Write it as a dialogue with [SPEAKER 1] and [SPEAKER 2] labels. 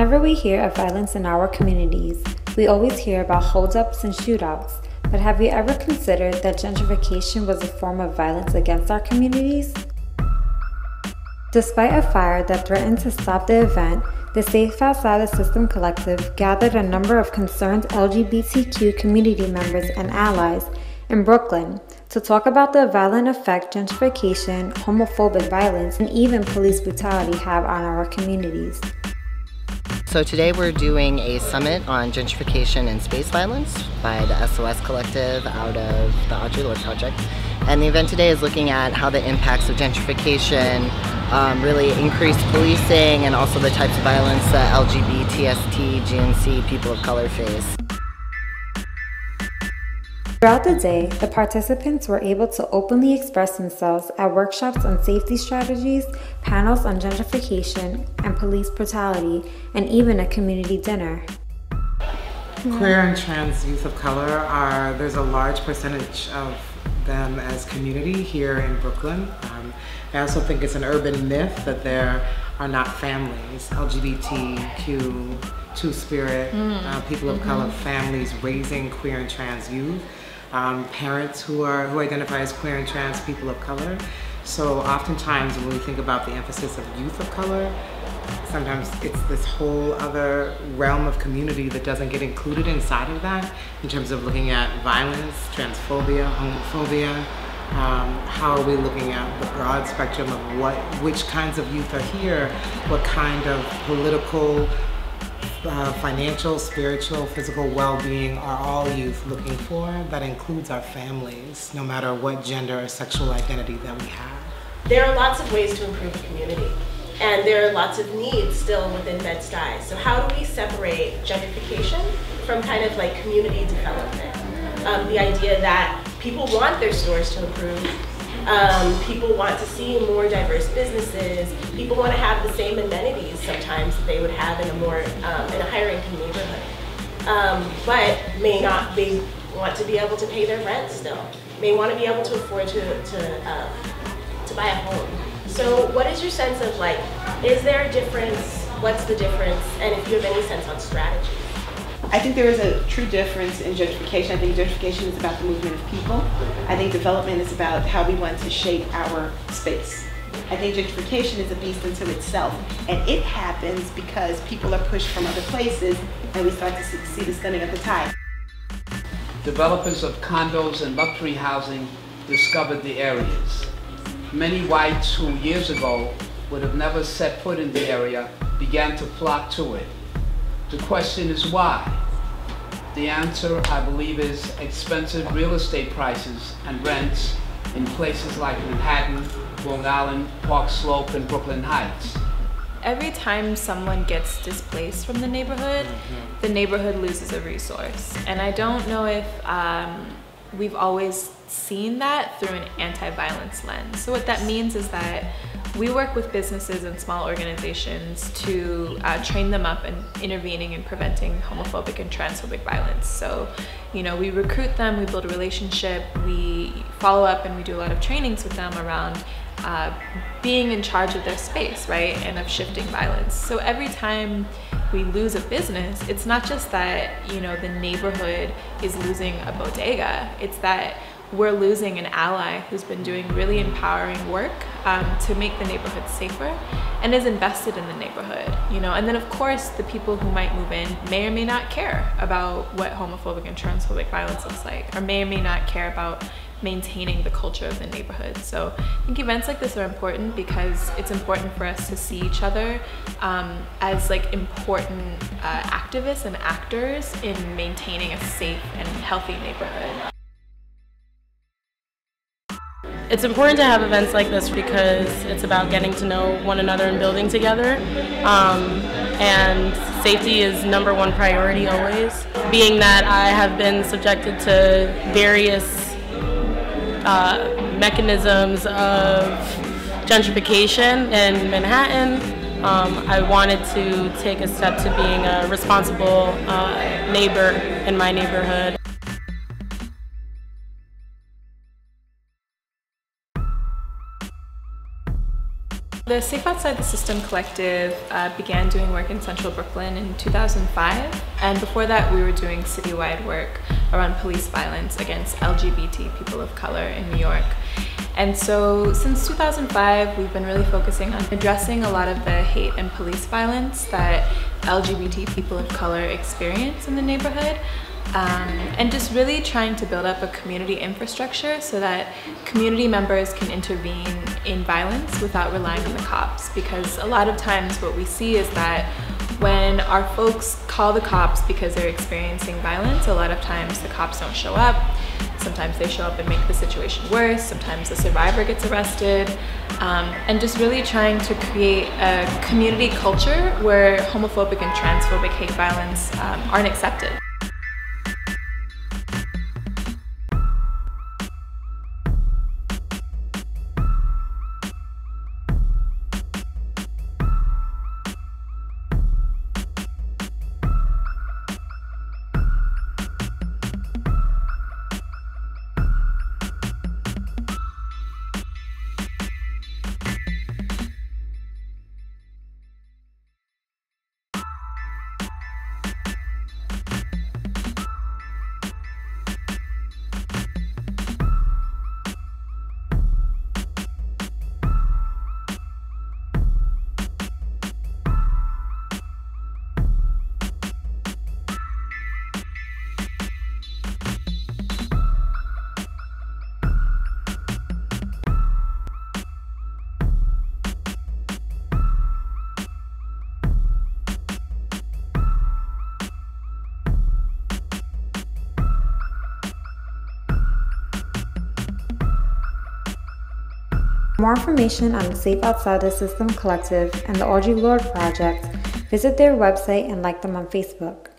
[SPEAKER 1] Whenever we hear of violence in our communities, we always hear about holdups and shootouts. But have you ever considered that gentrification was a form of violence against our communities? Despite a fire that threatened to stop the event, the Safe Outside the System Collective gathered a number of concerned LGBTQ community members and allies in Brooklyn to talk about the violent effect gentrification, homophobic violence, and even police brutality have on our communities.
[SPEAKER 2] So today we're doing a summit on gentrification and space violence by the SOS Collective out of the Audre Lorde Project. And the event today is looking at how the impacts of gentrification um, really increased policing and also the types of violence that LGBT, ST, GNC people of color face.
[SPEAKER 1] Throughout the day, the participants were able to openly express themselves at workshops on safety strategies, panels on gentrification and police brutality, and even a community dinner.
[SPEAKER 3] Queer and trans youth of color are, there's a large percentage of them as community here in Brooklyn. Um, I also think it's an urban myth that there are not families, LGBTQ, Two Spirit, mm. uh, people of mm -hmm. color, families raising queer and trans youth um, parents who are who identify as queer and trans people of color. So oftentimes when we think about the emphasis of youth of color, sometimes it's this whole other realm of community that doesn't get included inside of that in terms of looking at violence, transphobia, homophobia. Um, how are we looking at the broad spectrum of what, which kinds of youth are here, what kind of political uh, financial, spiritual, physical well-being are all youth looking for. That includes our families, no matter what gender or sexual identity that we have.
[SPEAKER 4] There are lots of ways to improve the community. And there are lots of needs still within Bed-Stuy. So how do we separate gentrification from kind of like community development? Um, the idea that people want their stores to improve, um, people want to see more diverse businesses. People want to have the same amenities sometimes that they would have in a more um, in a higher income neighborhood, um, but may not be want to be able to pay their rent still. May want to be able to afford to to um, to buy a home. So, what is your sense of like? Is there a difference? What's the difference? And if you have any sense on strategy.
[SPEAKER 5] I think there is a true difference in gentrification. I think gentrification is about the movement of people. I think development is about how we want to shape our space. I think gentrification is a beast unto itself, and it happens because people are pushed from other places, and we start to see the stunning of the tide.
[SPEAKER 6] Developers of condos and luxury housing discovered the areas. Many whites who years ago would have never set foot in the area began to flock to it. The question is why? The answer, I believe, is expensive real estate prices and rents in places like Manhattan, Long Island, Park Slope, and Brooklyn Heights.
[SPEAKER 7] Every time someone gets displaced from the neighborhood, the neighborhood loses a resource. And I don't know if um, we've always seen that through an anti-violence lens. So what that means is that we work with businesses and small organizations to uh, train them up in intervening and preventing homophobic and transphobic violence. So, you know, we recruit them, we build a relationship, we follow up and we do a lot of trainings with them around uh, being in charge of their space, right? And of shifting violence. So every time we lose a business, it's not just that, you know, the neighborhood is losing a bodega, it's that we're losing an ally who's been doing really empowering work um, to make the neighborhood safer and is invested in the neighborhood, you know. And then of course, the people who might move in may or may not care about what homophobic and transphobic violence looks like, or may or may not care about maintaining the culture of the neighborhood. So I think events like this are important because it's important for us to see each other um, as like important uh, activists and actors in maintaining a safe and healthy neighborhood.
[SPEAKER 8] It's important to have events like this because it's about getting to know one another and building together. Um, and safety is number one priority always. Being that I have been subjected to various uh, mechanisms of gentrification in Manhattan, um, I wanted to take a step to being a responsible uh, neighbor in my neighborhood.
[SPEAKER 7] The Safe Outside the System Collective uh, began doing work in central Brooklyn in 2005, and before that, we were doing citywide work around police violence against LGBT people of color in New York. And so, since 2005, we've been really focusing on addressing a lot of the hate and police violence that LGBT people of color experience in the neighborhood. Um, and just really trying to build up a community infrastructure so that community members can intervene in violence without relying on the cops. Because a lot of times what we see is that when our folks call the cops because they're experiencing violence, a lot of times the cops don't show up. Sometimes they show up and make the situation worse. Sometimes the survivor gets arrested. Um, and just really trying to create a community culture where homophobic and transphobic hate violence um, aren't accepted.
[SPEAKER 1] More information on the Safe Outside the System Collective and the Audre Lorde Project, visit their website and like them on Facebook.